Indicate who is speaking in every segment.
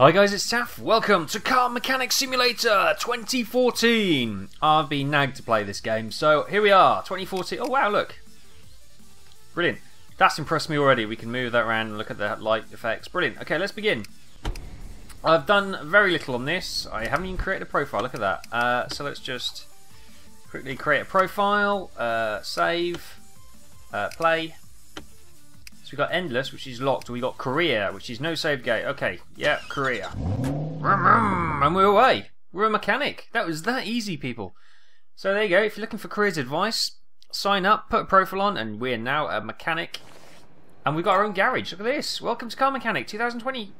Speaker 1: Hi guys, it's Taff. Welcome to Car Mechanic Simulator 2014. I've been nagged to play this game, so here we are, 2014. Oh wow, look. Brilliant. That's impressed me already. We can move that around and look at the light effects. Brilliant. Okay, let's begin. I've done very little on this. I haven't even created a profile. Look at that. Uh, so let's just quickly create a profile, uh, save, uh, play. So we've got Endless, which is locked. We got Career, which is no save gate. Okay, yeah, Career. And we're away. We're a mechanic. That was that easy, people. So there you go. If you're looking for careers advice, sign up, put a profile on, and we're now a mechanic. And we've got our own garage. Look at this. Welcome to Car Mechanic 2020.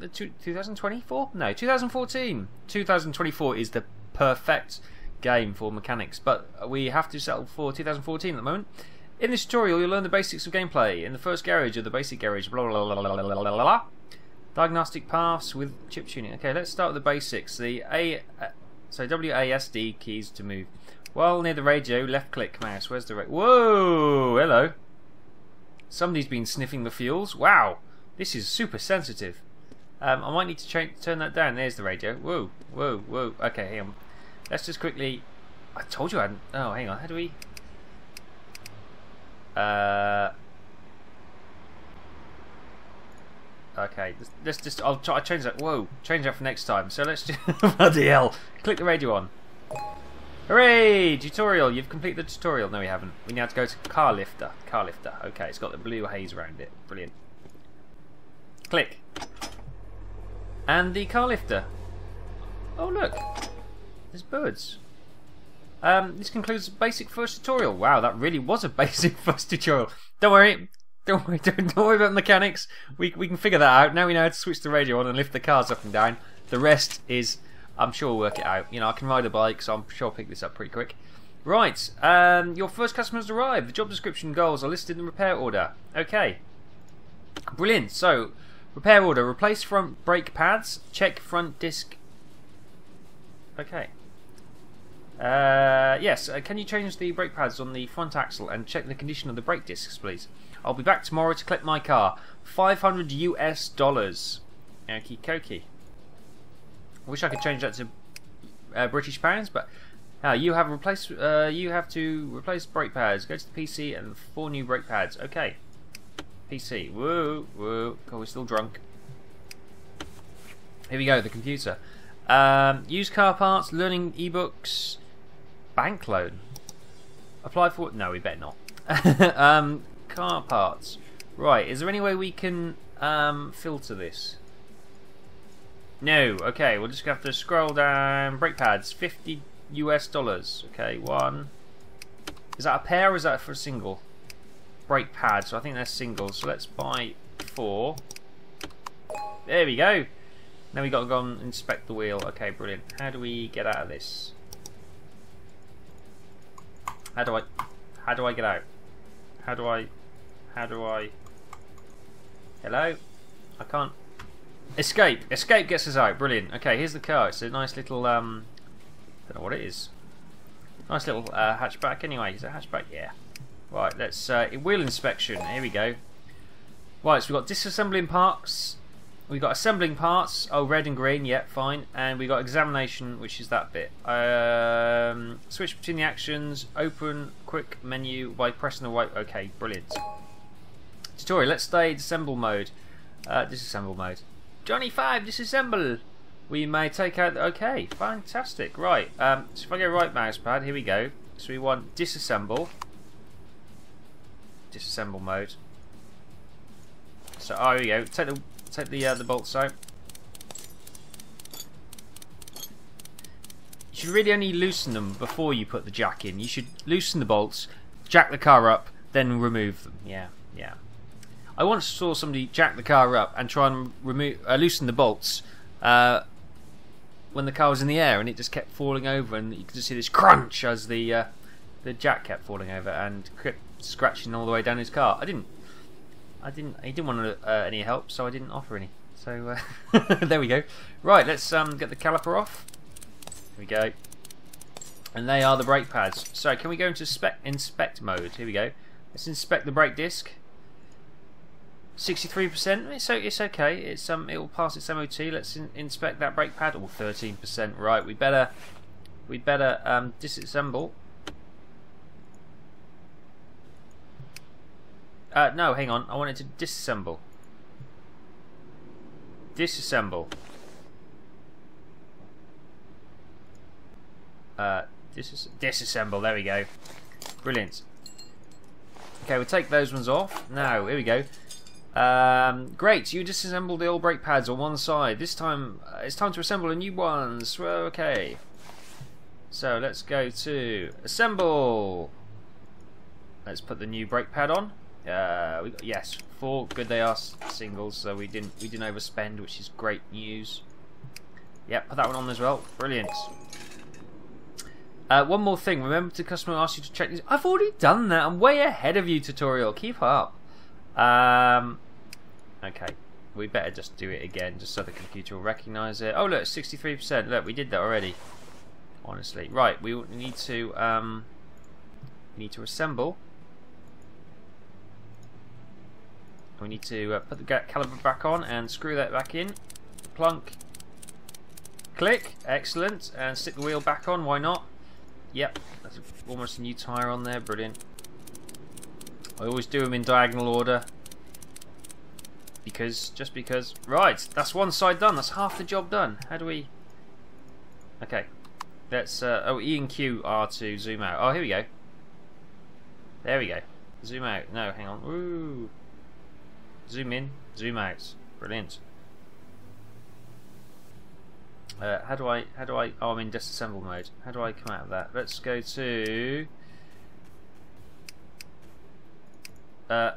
Speaker 1: The 2024? No, 2014. 2024 is the perfect game for mechanics, but we have to settle for 2014 at the moment. In this tutorial, you'll learn the basics of gameplay in the first garage of the basic garage. Blah, blah, blah, blah, blah, blah, blah. Diagnostic paths with chip tuning. Okay, let's start with the basics. The A, uh, so WASD keys to move. While near the radio, left click mouse. Where's the radio? Whoa! Hello. Somebody's been sniffing the fuels. Wow, this is super sensitive. Um, I might need to turn that down. There's the radio. Whoa, whoa, whoa. Okay, hang on. Let's just quickly. I told you I hadn't. Oh, hang on. How do we? Uh, okay, let's just. I'll try. I'll change that. Whoa, change that for next time. So let's just. bloody hell! Click the radio on. Hooray! Tutorial. You've completed the tutorial. No, we haven't. We now have to go to car lifter. Car lifter. Okay, it's got the blue haze around it. Brilliant. Click. And the car lifter. Oh look, there's birds. Um, this concludes basic first tutorial. Wow, that really was a basic first tutorial. Don't worry, don't worry, don't, don't worry about mechanics. We we can figure that out. Now we know how to switch the radio on and lift the cars up and down. The rest is, I'm sure we'll work it out. You know, I can ride a bike, so I'm sure I'll pick this up pretty quick. Right, um, your first customer has arrived. The job description goals are listed in the repair order. Okay, brilliant. So, repair order: replace front brake pads, check front disc. Okay. Uh, yes, uh, can you change the brake pads on the front axle and check the condition of the brake discs, please? I'll be back tomorrow to collect my car. 500 US dollars. Okie. I wish I could change that to uh, British pounds, but uh, you have. Uh, you have to replace brake pads. Go to the PC and four new brake pads. Okay. PC. Whoa, whoa. God, we're still drunk. Here we go. The computer. Um, used car parts. Learning ebooks. Bank loan. Apply for... No, we better not. um, car parts. Right, is there any way we can um, filter this? No. Okay, we'll just have to scroll down. Brake pads, 50 US dollars. Okay, one. Is that a pair or is that for a single? Brake pads, so I think they're singles. So let's buy four. There we go. Now we got to go and inspect the wheel. Okay, brilliant. How do we get out of this? How do I... How do I get out? How do I... How do I... Hello? I can't... Escape! Escape gets us out. Brilliant. Okay, here's the car. It's a nice little... um. don't know what it is. Nice little uh, hatchback anyway. Is it a hatchback? Yeah. Right, let's... Uh, wheel inspection. Here we go. Right, so we've got disassembling parts we got assembling parts. Oh, red and green. Yeah, fine. And we got examination, which is that bit. Um, switch between the actions. Open quick menu by pressing the white. Okay, brilliant. Tutorial. Let's stay disassemble mode. Uh, disassemble mode. Johnny Five, disassemble. We may take out. Okay, fantastic. Right. Um, so if I go right mouse pad, here we go. So we want disassemble. Disassemble mode. So oh, here we go. Take the take the uh, the bolts out. You should really only loosen them before you put the jack in. You should loosen the bolts, jack the car up, then remove them. Yeah, yeah. I once saw somebody jack the car up and try and remove, uh, loosen the bolts uh, when the car was in the air, and it just kept falling over, and you could just see this crunch as the uh, the jack kept falling over and kept scratching all the way down his car. I didn't I didn't. He didn't want uh, any help, so I didn't offer any. So uh, there we go. Right, let's um, get the caliper off. Here we go. And they are the brake pads. So can we go into spec inspect mode? Here we go. Let's inspect the brake disc. 63%. It's it's okay. It's um it will pass its MOT. Let's in, inspect that brake pad. Oh, 13%. Right, we better we better um disassemble. Uh, no, hang on. I wanted to disassemble. Disassemble. Uh, dis disassemble. There we go. Brilliant. Okay, we'll take those ones off. Now, here we go. Um, great, you disassembled the old brake pads on one side. This time, uh, it's time to assemble the new ones. Well, okay. So let's go to assemble. Let's put the new brake pad on. Uh, we got, yes, four. Good, they are singles, so we didn't we didn't overspend, which is great news. Yep, put that one on as well. Brilliant. Uh, one more thing. Remember to customer ask you to check these. I've already done that. I'm way ahead of you, tutorial. Keep up. Um, okay. We better just do it again, just so the computer will recognise it. Oh, look, 63%. Look, we did that already. Honestly. Right, we need to um, need to assemble. We need to uh, put the caliper back on and screw that back in. Plunk. Click. Excellent. And stick the wheel back on. Why not? Yep, that's almost a new tyre on there, brilliant. I always do them in diagonal order. Because, just because. Right, that's one side done, that's half the job done. How do we... Okay, let's, uh, oh, E and Q are to zoom out. Oh, here we go. There we go. Zoom out. No, hang on. Ooh. Zoom in, zoom out. Brilliant. Uh, how do I, how do I, oh I'm in disassemble mode. How do I come out of that? Let's go to, uh,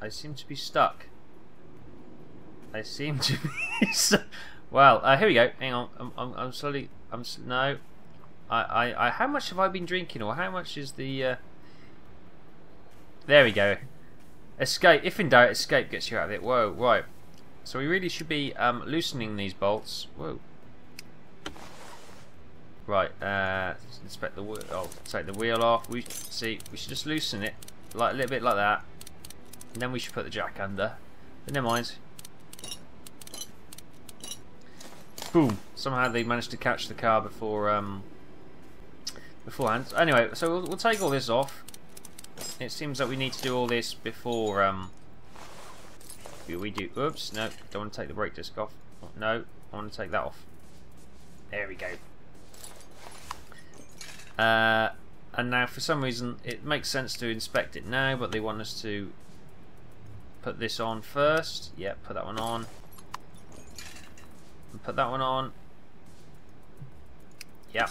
Speaker 1: I seem to be stuck. I seem to be stuck. Well, uh, here we go. Hang on, I'm, I'm, I'm slowly, I'm, no. I, I, I, how much have I been drinking or how much is the, uh, there we go. Escape, if in doubt, escape gets you out of it. Whoa, right. So we really should be um, loosening these bolts. Whoa. Right, uh, inspect the wheel. Oh, take the wheel off. We see. We should just loosen it, like a little bit like that. And then we should put the jack under. But never mind. Boom! Somehow they managed to catch the car before um beforehand. Anyway, so we'll, we'll take all this off. It seems that we need to do all this before um we do. Oops! No, don't want to take the brake disc off. No, I want to take that off. There we go. Uh, and now for some reason it makes sense to inspect it now but they want us to put this on first yeah put that one on and put that one on yep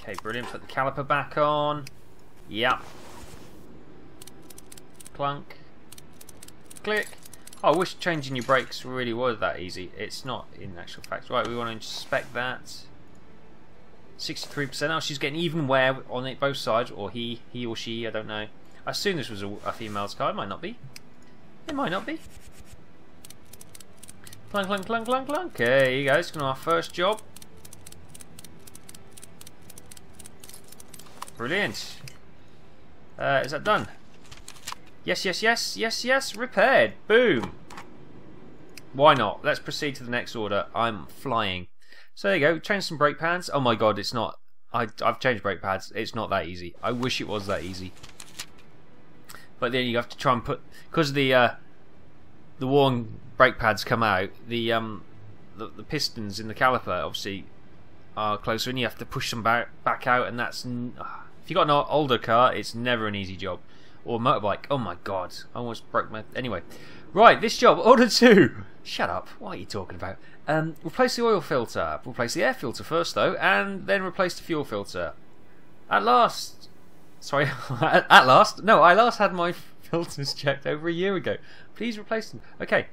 Speaker 1: okay brilliant put the caliper back on yep clunk click oh, I wish changing your brakes really was that easy it's not in actual fact right we want to inspect that 63% now. She's getting even wear on it both sides, or he, he or she, I don't know. I assume this was a, a female's car. It might not be. It might not be. Clunk, clunk, clunk, clunk, clunk. Okay, you guys, going to our first job. Brilliant. Uh, is that done? Yes, yes, yes, yes, yes. Repaired. Boom. Why not? Let's proceed to the next order. I'm flying. So there you go. Change some brake pads. Oh my god, it's not. I, I've changed brake pads. It's not that easy. I wish it was that easy. But then you have to try and put because the uh, the worn brake pads come out. The um the, the pistons in the caliper obviously are closer, and you have to push them back back out. And that's if you've got an older car, it's never an easy job. Or motorbike. Oh my god, I almost broke my. Anyway, right. This job order two. Shut up. What are you talking about? Um, replace the oil filter. Replace the air filter first, though, and then replace the fuel filter. At last. Sorry, at last. No, I last had my filters checked over a year ago. Please replace them. Okay.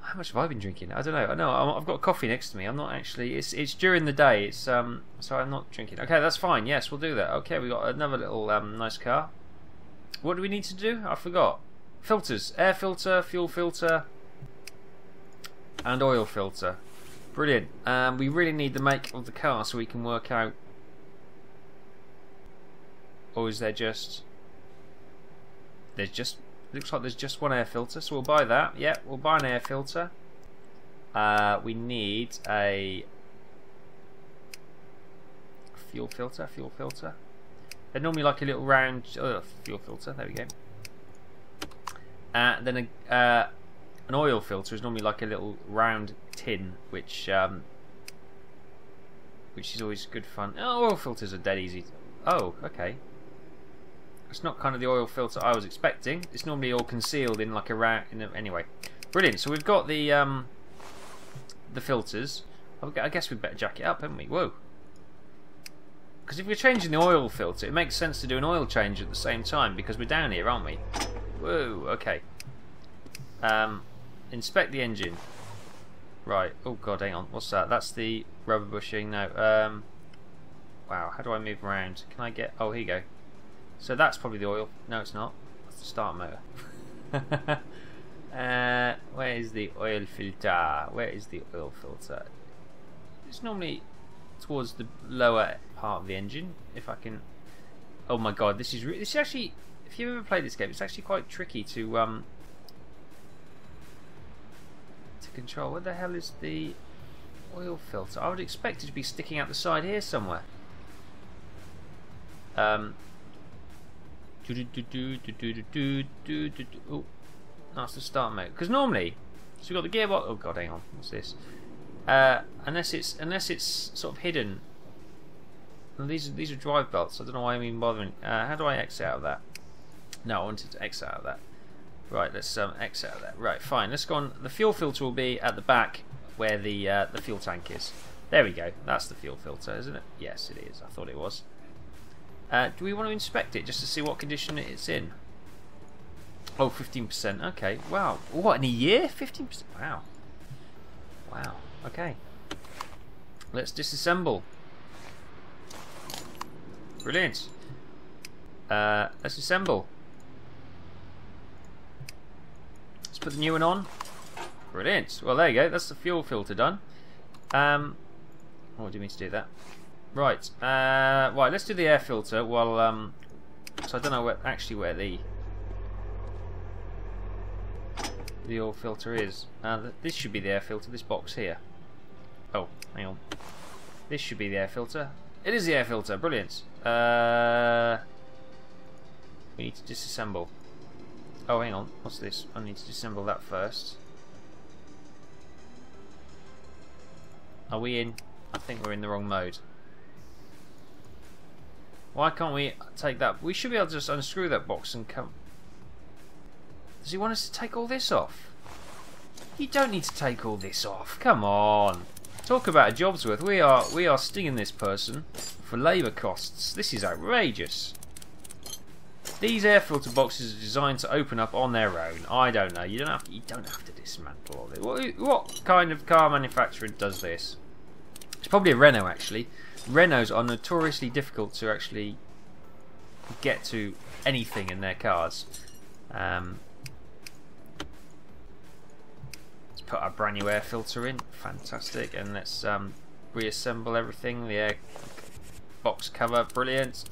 Speaker 1: How much have I been drinking? I don't know. I know I've got coffee next to me. I'm not actually. It's it's during the day. It's um. So I'm not drinking. Okay, that's fine. Yes, we'll do that. Okay, we got another little um nice car. What do we need to do? I forgot. Filters, air filter, fuel filter, and oil filter. Brilliant. Um, we really need the make of the car so we can work out. Or is there just. There's just Looks like there's just one air filter, so we'll buy that. Yeah, we'll buy an air filter. Uh, we need a fuel filter, fuel filter. They're normally like a little round oh, fuel filter. There we go. Uh, then a, uh, an oil filter is normally like a little round tin, which um, which is always good fun. Oh, oil filters are dead easy. Oh, okay. It's not kind of the oil filter I was expecting. It's normally all concealed in like a round. In a, anyway, brilliant. So we've got the um, the filters. I guess we'd better jack it up, haven't we? Whoa. Because if we're changing the oil filter, it makes sense to do an oil change at the same time because we're down here, aren't we? Whoa, okay. Um, inspect the engine. Right, oh god, hang on, what's that? That's the rubber bushing, no. Um, wow, how do I move around? Can I get, oh, here you go. So that's probably the oil. No, it's not. That's the start motor. uh, where is the oil filter? Where is the oil filter? It's normally towards the lower part of the engine. If I can. Oh my god, this is this is actually. If you've ever played this game, it's actually quite tricky to um to control. Where the hell is the oil filter? I would expect it to be sticking out the side here somewhere. Um. Do do do do do do do do do. Oh, that's the start mode. Because normally, so we've got the gearbox. Oh god, hang on. What's this? Uh, unless it's unless it's sort of hidden. And these are these are drive belts. I don't know why I'm even bothering. Uh, how do I exit out of that? No, I wanted to exit out of that. Right, let's um, exit out of that. Right, fine. Let's go on. The fuel filter will be at the back where the uh, the fuel tank is. There we go. That's the fuel filter, isn't it? Yes, it is. I thought it was. Uh, do we want to inspect it just to see what condition it's in? Oh, 15%. Okay. Wow. What, in a year? 15%? Wow. Wow. Okay. Let's disassemble. Brilliant. Uh, let's assemble. Let's put the new one on. Brilliant. Well, there you go. That's the fuel filter done. Um, oh, do you mean to do that? Right. Uh, right. Let's do the air filter. Well, um, so I don't know where, actually where the the oil filter is. Uh, this should be the air filter. This box here. Oh, hang on. This should be the air filter. It is the air filter. Brilliant. Uh, we need to disassemble. Oh, hang on. What's this? I need to disassemble that first. Are we in? I think we're in the wrong mode. Why can't we take that? We should be able to just unscrew that box and come. Does he want us to take all this off? You don't need to take all this off. Come on. Talk about job's worth. We are we are stinging this person for labour costs. This is outrageous. These air filter boxes are designed to open up on their own. I don't know. You don't have to, you don't have to dismantle all this. What, what kind of car manufacturer does this? It's probably a Renault actually. Renaults are notoriously difficult to actually get to anything in their cars. Um, put our brand new air filter in. Fantastic. And let's um, reassemble everything. The air box cover. Brilliant.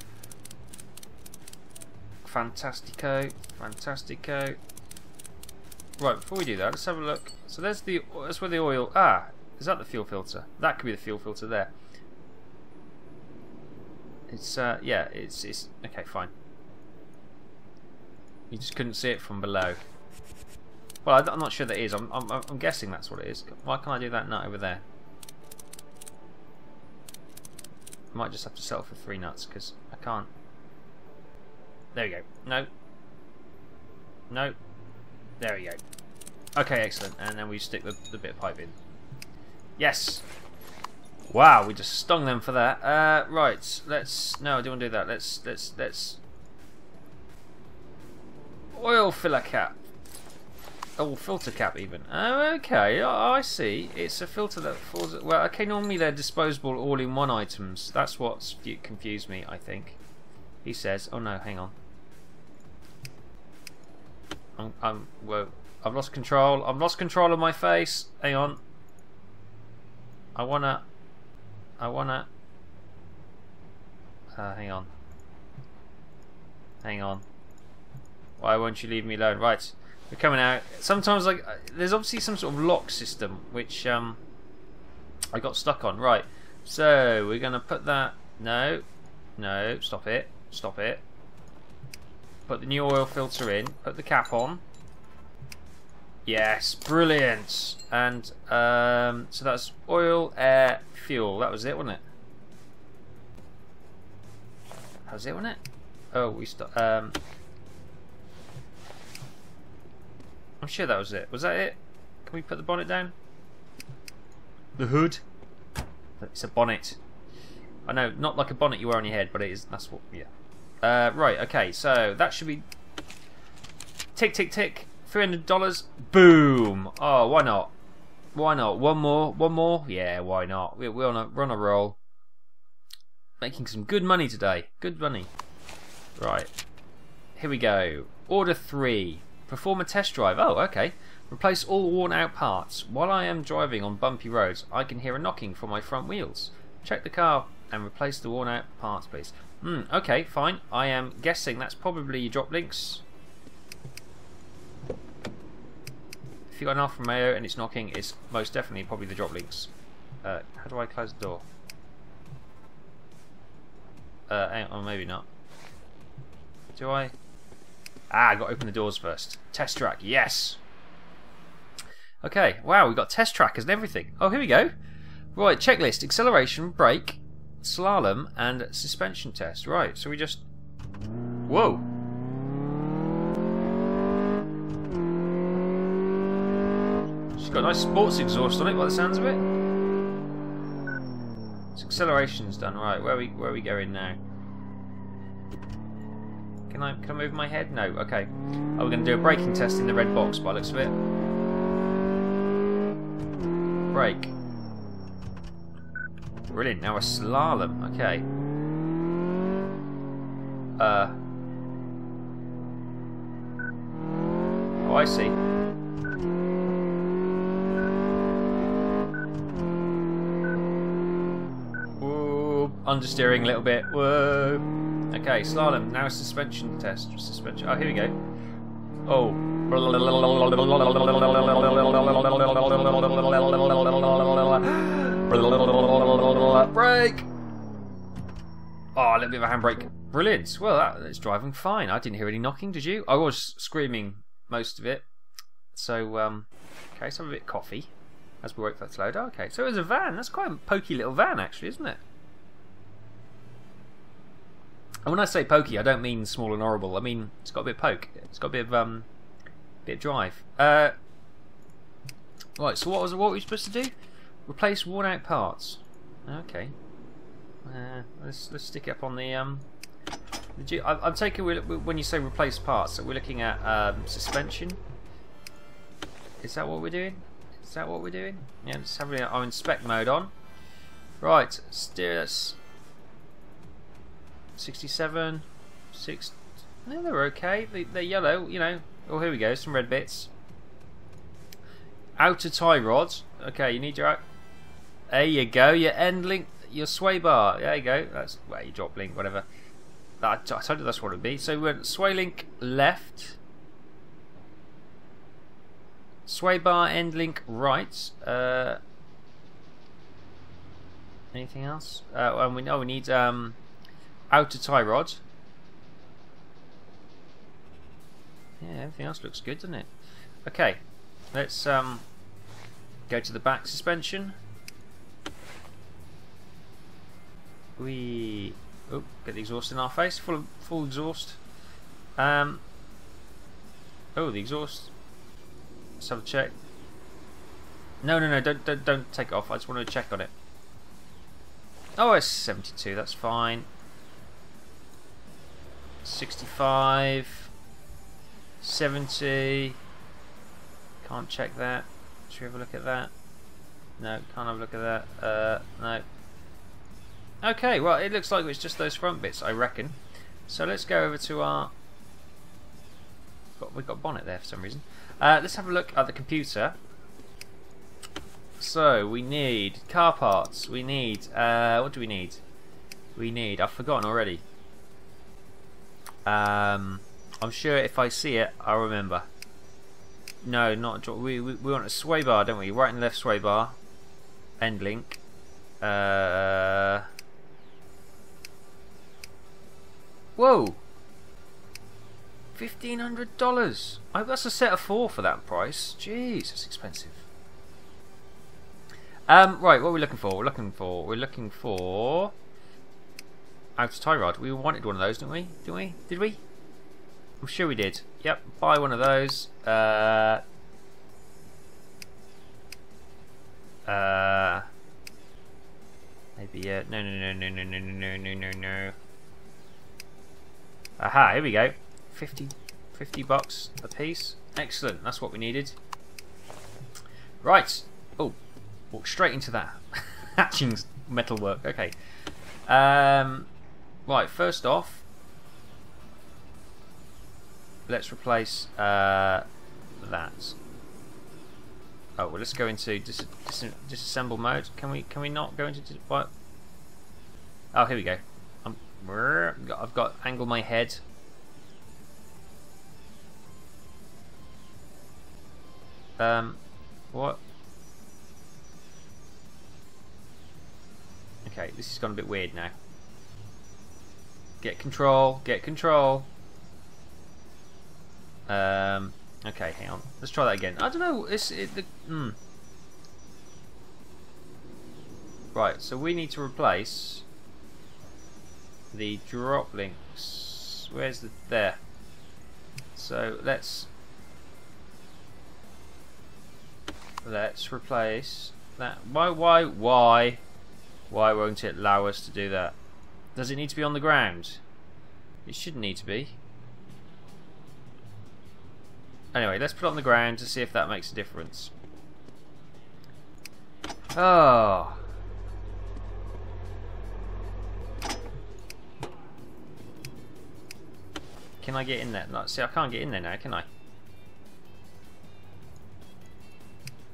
Speaker 1: Fantastico. Fantastico. Right, before we do that, let's have a look. So there's the that's where the oil. Ah, is that the fuel filter? That could be the fuel filter there. It's uh, yeah, it's it's okay, fine. You just couldn't see it from below. Well, I'm not sure that is. I'm, I'm, I'm guessing that's what it is. Why can't I do that nut over there? I might just have to settle for three nuts because I can't. There we go. No. No. There we go. Okay, excellent. And then we stick the, the bit of pipe in. Yes! Wow, we just stung them for that. Uh, right, let's... No, I don't want to do that. Let's... Let's... Let's... Oil filler cap. Oh, filter cap even. Oh, okay. Oh, I see. It's a filter that falls. Well, okay. Normally they're disposable all-in-one items. That's what's confused me. I think. He says. Oh no, hang on. I'm. I'm. Well, I've lost control. I've lost control of my face. Hang on. I wanna. I wanna. Uh, hang on. Hang on. Why won't you leave me alone? Right, we're coming out. Sometimes, like, uh, there's obviously some sort of lock system which um, I got stuck on. Right, so we're gonna put that. No, no, stop it, stop it. Put the new oil filter in. Put the cap on. Yes, brilliant. And um, so that's oil, air, fuel. That was it, wasn't it? That was it, wasn't it? Oh, we st um, I'm sure that was it. Was that it? Can we put the bonnet down? The hood? It's a bonnet. I know, not like a bonnet you wear on your head, but it is. That's what. Yeah. Uh, right. Okay. So that should be. Tick tick tick. Three hundred dollars. Boom. Oh, why not? Why not? One more. One more. Yeah. Why not? We're, we're on a we're on a roll. Making some good money today. Good money. Right. Here we go. Order three. Perform a test drive. Oh, okay. Replace all worn out parts. While I am driving on bumpy roads, I can hear a knocking from my front wheels. Check the car and replace the worn out parts, please. Hmm, okay, fine. I am guessing that's probably your drop links. If you got an Alfa Romeo and it's knocking, it's most definitely probably the drop links. Uh, how do I close the door? Uh, hang on, maybe not. Do I? Ah, I got to open the doors first. Test track, yes. Okay, wow, we've got test trackers and everything. Oh, here we go. Right, checklist, acceleration, brake, slalom, and suspension test. Right, so we just... Whoa. She's got a nice sports exhaust on it by the sounds of it. So acceleration's done. Right, where are we, where are we going now? Can I move my head? No. Okay. Oh, we're going to do a braking test in the red box by looks of it. Brake. Brilliant. Now a slalom. Okay. Uh. Oh, I see. Whoa. Understeering a little bit. Whoa. Okay, slalom. Now suspension test. Suspension. Oh, here we go. Oh. Brake! Oh, a little bit of a handbrake. Brilliant. Well, that, it's driving fine. I didn't hear any knocking, did you? I was screaming most of it. So, um, okay, let's have a bit coffee as we wait that to load. Okay, so it was a van. That's quite a pokey little van, actually, isn't it? And when I say pokey, I don't mean small and horrible. I mean it's got a bit of poke. It's got a bit of um, bit of drive. Uh, right. So what was what were we supposed to do? Replace worn-out parts. Okay. Uh, let's let's stick it up on the um. The I, I'm taking when you say replace parts, that we're looking at um, suspension. Is that what we're doing? Is that what we're doing? Yeah, let's have our inspect mode on. Right, steer. That's 67, 6. No, they're okay. They, they're yellow, you know. Oh, here we go. Some red bits. Outer tie rods. Okay, you need your. There you go. Your end link, your sway bar. There you go. That's well, your drop link, whatever. I, I told you that's what it'd be. So we went sway link left. Sway bar end link right. Uh, anything else? Uh, and we know we need um, outer tie rod. Yeah, everything else looks good, doesn't it? Okay, let's um, go to the back suspension. We oh, get the exhaust in our face, full full exhaust. Um, oh, the exhaust. Let's have a check. No, no, no! Don't, don't, don't take it off. I just want to check on it. Oh, it's 72. That's fine. 65, 70. Can't check that. Should we have a look at that? No, can't have a look at that. Uh, no. Okay, well, it looks like it's just those front bits, I reckon. So let's go over to our. we've got bonnet there for some reason. Uh, let's have a look at the computer. So we need car parts. We need. Uh, what do we need? We need. I've forgotten already. Um, I'm sure if I see it, I'll remember. No, not we, we we want a sway bar, don't we? Right and left sway bar. End link. Uh. Whoa. Fifteen hundred dollars. I that's a set of four for that price. Jeez, that's expensive. Um, right, what are we looking for? We're looking for we're looking for outer tie rod. We wanted one of those, didn't we? Didn't we? Did we? I'm sure we did. Yep, buy one of those. Uh, uh, maybe yeah. No, no, no, no, no, no, no, no, no, no. Aha, here we go. 50, 50 bucks a piece. Excellent, that's what we needed. Right. Oh, walk straight into that. Hatching's metalwork. Okay. Um, right, first off, let's replace uh, that. Oh well, let's go into dis dis disassemble mode. Can we can we not go into what? Oh, here we go. I'm, I've got angle my head. Um, what? Okay, this has gone a bit weird now. Get control, get control. Um, okay, hang on. Let's try that again. I don't know. It's it, the. Hmm. Right, so we need to replace the drop links. Where's the there? So let's let's replace that. Why? Why? Why? Why won't it allow us to do that? Does it need to be on the ground? It shouldn't need to be. Anyway, let's put it on the ground to see if that makes a difference. Oh. Can I get in there? No, see, I can't get in there now, can I?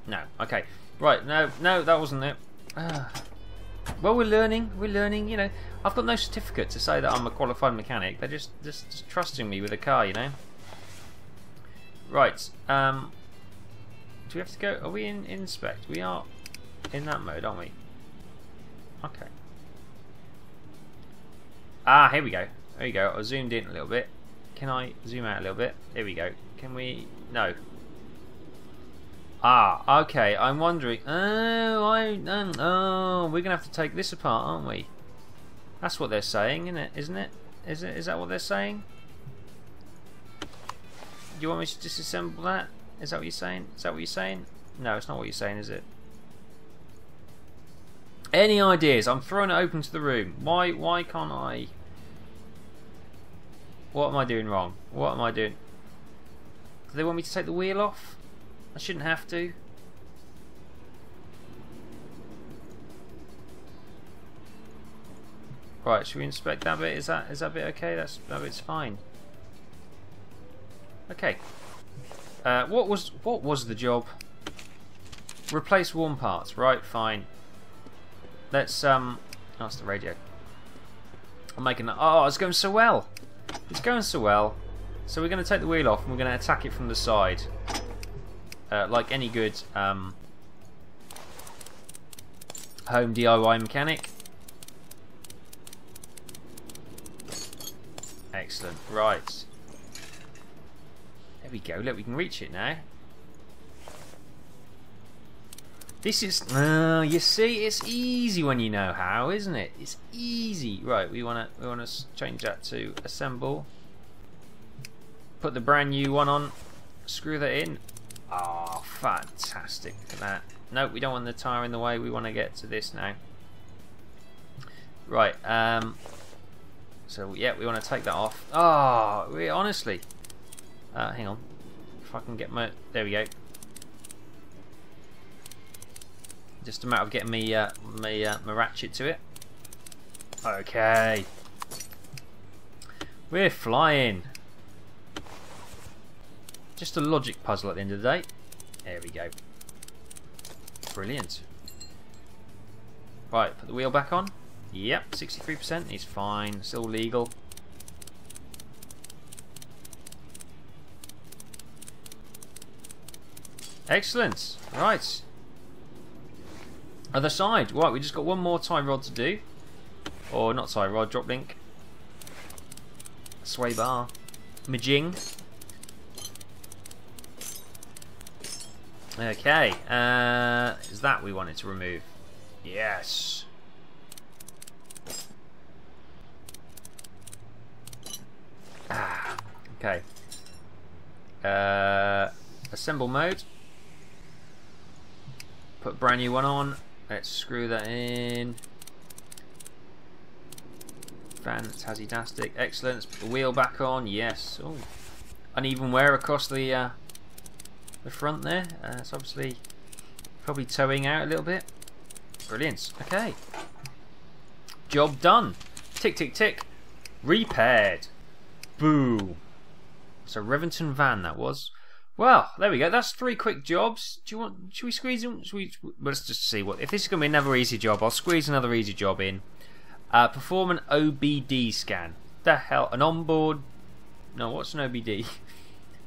Speaker 1: No. Okay. Right. No. No, that wasn't it. Ah. Well, we're learning. We're learning. You know, I've got no certificate to say that I'm a qualified mechanic. They're just just, just trusting me with a car. You know. Right. Um, do we have to go? Are we in inspect? We are in that mode, aren't we? Okay. Ah, here we go. There you go. I zoomed in a little bit. Can I zoom out a little bit? There we go. Can we? No. Ah, okay. I'm wondering. Oh, I. Um, oh, we're gonna have to take this apart, aren't we? That's what they're saying, isn't it? Isn't it? Is it? Is that what they're saying? Do you want me to disassemble that? Is that what you're saying? Is that what you're saying? No, it's not what you're saying, is it? Any ideas? I'm throwing it open to the room. Why why can't I... What am I doing wrong? What am I doing? Do they want me to take the wheel off? I shouldn't have to. Right, should we inspect that bit? Is that is that bit okay? That's that bit's fine. Okay. Uh, what was what was the job? Replace warm parts. Right, fine. Let's um. That's the radio. I'm making that. Oh, it's going so well. It's going so well. So we're going to take the wheel off and we're going to attack it from the side, uh, like any good um, home DIY mechanic. Excellent. Right There we go. Look, we can reach it now. This is, uh, you see, it's easy when you know how, isn't it? It's easy. Right, we wanna we wanna change that to assemble. Put the brand new one on. Screw that in. Oh, fantastic! At that. No, we don't want the tire in the way. We want to get to this now. Right. Um. So yeah, we want to take that off. Oh, we honestly, uh, hang on. If I can get my... There we go. Just a matter of getting me, uh, me, uh, my ratchet to it. Okay. We're flying. Just a logic puzzle at the end of the day. There we go. Brilliant. Right, put the wheel back on. Yep, 63% is fine, still legal. Excellent. Right. Other side. Right, we just got one more tie rod to do. Or not tie rod, drop link. Sway bar. Majing. Okay. Uh, is that we wanted to remove? Yes. Ah. Okay. Uh, assemble mode. Put brand new one on. Let's screw that in. Fantastic. Excellent. Put the wheel back on. Yes. Ooh. Uneven wear across the uh, the front there. Uh, it's obviously probably towing out a little bit. Brilliant. Okay. Job done. Tick, tick, tick. Repaired. Boo. So Revington van that was. Well, there we go. That's three quick jobs. Do you want? Should we squeeze in? Should we, let's just see what. If this is going to be another easy job, I'll squeeze another easy job in. Uh, perform an OBD scan. The hell, an onboard? No, what's an OBD?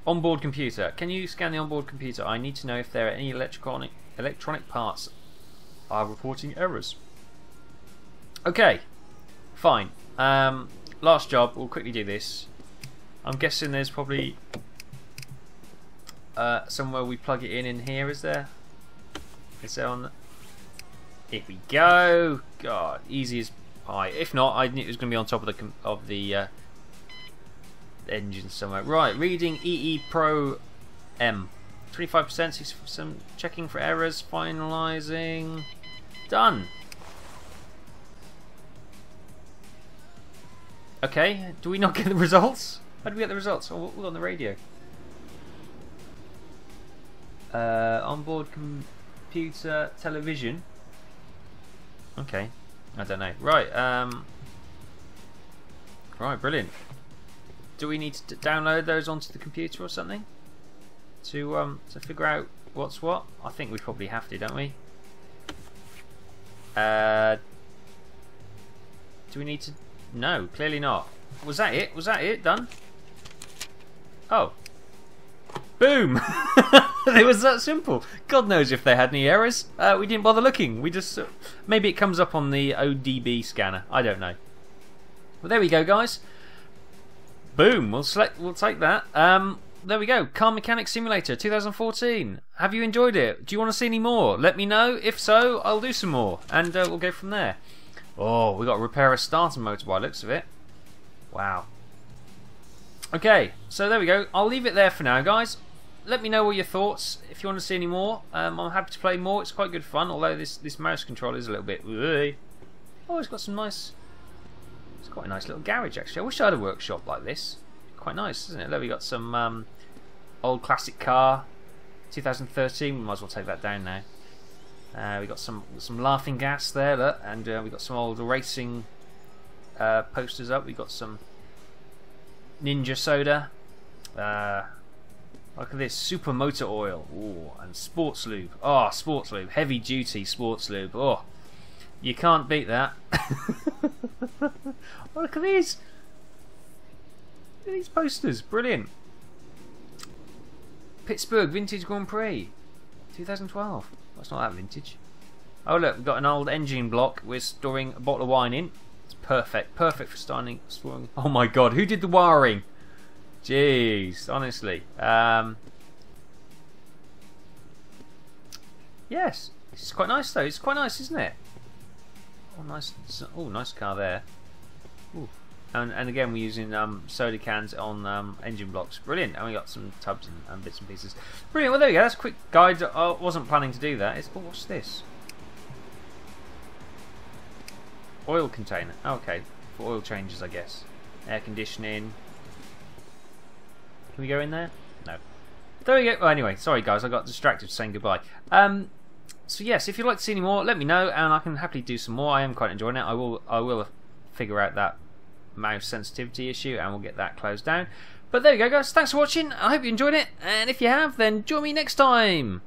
Speaker 1: onboard computer. Can you scan the onboard computer? I need to know if there are any electronic electronic parts are reporting errors. Okay, fine. Um, last job. We'll quickly do this. I'm guessing there's probably uh, somewhere we plug it in in here, is there? Is there on? Here we go. God, easy as pie. If not, I knew it was going to be on top of the of the uh, engine somewhere. Right, reading EE Pro M. 25%, some checking for errors, finalizing. Done. Okay, do we not get the results? How do we get the results? Oh, we're on the radio. Uh, onboard computer television. Okay, I don't know. Right, um, right, brilliant. Do we need to download those onto the computer or something to um to figure out what's what? I think we probably have to, don't we? Uh, do we need to? No, clearly not. Was that it? Was that it? Done? Oh, Boom! it was that simple. God knows if they had any errors. Uh, we didn't bother looking. We just uh, maybe it comes up on the ODB scanner. I don't know. Well, there we go, guys. Boom. We'll select. We'll take that. Um, there we go. Car Mechanic Simulator 2014. Have you enjoyed it? Do you want to see any more? Let me know. If so, I'll do some more, and uh, we'll go from there. Oh, we got to repair a starter motor by looks of it. Wow. Okay, so there we go. I'll leave it there for now, guys let me know what your thoughts. If you want to see any more, um, I'm happy to play more. It's quite good fun, although this this mouse control is a little bit. Oh, it's got some nice. Quite a nice little garage actually. I wish I had a workshop like this. Quite nice, isn't it? There we got some um, old classic car, 2013. We might as well take that down now. Uh, we got some some laughing gas there, look, and uh, we got some old racing uh, posters up. We got some Ninja Soda. Uh, Look at this, super motor oil. Ooh, and sports lube. Oh, sports lube. Heavy duty sports lube. Oh, you can't beat that. oh, look at these. Look at these posters. Brilliant. Pittsburgh Vintage Grand Prix. 2012. That's not that vintage. Oh look, we've got an old engine block we're storing a bottle of wine in. It's perfect. Perfect for starting storing. Oh my god, who did the wiring? Jeez, honestly. Um, yes, it's quite nice though. It's quite nice, isn't it? Oh, nice. Oh, nice car there. Ooh. And, and again, we're using um, soda cans on um, engine blocks. Brilliant. And we got some tubs and, and, bits and pieces. Brilliant. Well, there we go. That's a quick guide. I wasn't planning to do that. It's, oh, what's this? Oil container. Okay. For oil changes, I guess. Air conditioning. Can we go in there? No. There we go. Oh, anyway, sorry guys, I got distracted saying goodbye. Um, so yes, if you'd like to see any more, let me know, and I can happily do some more. I am quite enjoying it. I will, I will figure out that mouse sensitivity issue, and we'll get that closed down. But there you go, guys. Thanks for watching. I hope you enjoyed it, and if you have, then join me next time.